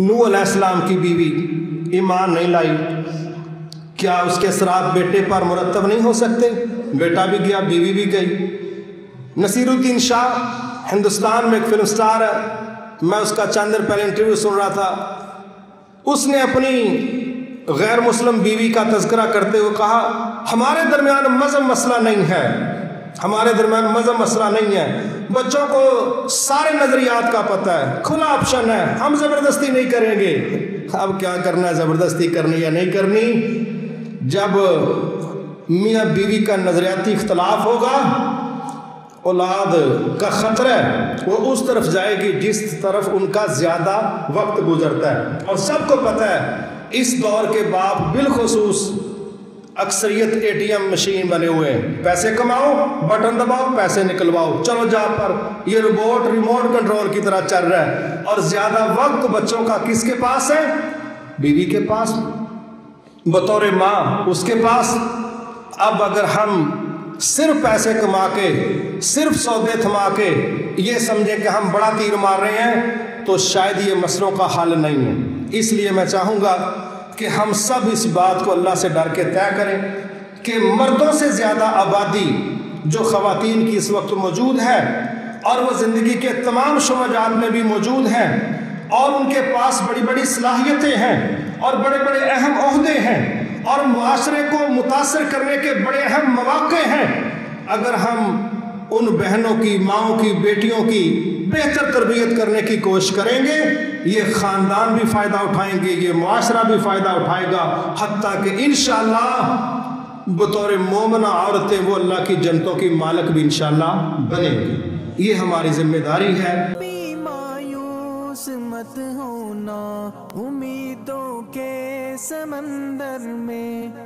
नू अलैहिस्सलाम की बीवी ईमान नहीं लाई। क्या उसके शराब बेटे पर मुरतब नहीं हो सकते? बेटा भी गया, बीवी भी गई। नसीरुद्दीन शाह हिंदुस्तान में एक फ़िल्म स्टार है। मैं उसका चंद दिन पहले इंटरव्यू सुन रहा था। उसने अपनी गैर मुस्लिम बीवी का तस्करा करते हुए कहा, हमारे दरमियान मज़हब मसला नहीं है। हमारे दरमियान मज़हब मसला नहीं है। बच्चों को सारे नजरियात का पता है। खुला ऑप्शन है। हम ज़बरदस्ती नहीं करेंगे। अब क्या करना है? ज़बरदस्ती करनी या नहीं करनी? जब मियाँ बीवी का नजरियाती इख्तलाफ होगा, औलाद का ख़तरा वो उस तरफ़ जाएगी जिस तरफ़ उनका ज़्यादा वक्त गुजरता है। और सबको पता है, इस दौर के बाप बिलखसूस अक्सरियत एटीएम मशीन बने हुए हैं। पैसे कमाओ, बटन दबाओ, पैसे निकलवाओ। चलो जा पर ये रोबोट रिमोट कंट्रोल की तरह चल रहा है। और ज़्यादा वक्त बच्चों का किसके पास है? बीवी के पास। बतौर माँ उसके पास। अब अगर हम सिर्फ़ पैसे कमा के सिर्फ़ सौदे थमा के ये समझे कि हम बड़ा तीर मार रहे हैं तो शायद ये मसलों का हल नहीं है। इसलिए मैं चाहूँगा कि हम सब इस बात को अल्लाह से डर के तय करें कि मर्दों से ज़्यादा आबादी जो ख़वातीन की इस वक्त मौजूद है और वह ज़िंदगी के तमाम शुजात में भी मौजूद हैं और उनके पास बड़ी बड़ी सलाहियतें हैं और बड़े बड़े अहम अहदे हैं और माशरे को मुतासर करने के बड़े अहम मौक़े हैं। अगर हम उन बहनों की, माओ की, बेटियों की बेहतर तरबियत करने की कोशिश करेंगे। ये ख़ानदान भी फ़ायदा उठाएँगे, ये माशरा भी फ़ायदा उठाएगा। हती कि इन बतौर मोमना औरतें वो अल्लाह की जनतों की मालक भी इन बनेंगी। ये हमारी ज़िम्मेदारी है। मत होना उम्मीदों के समंदर में।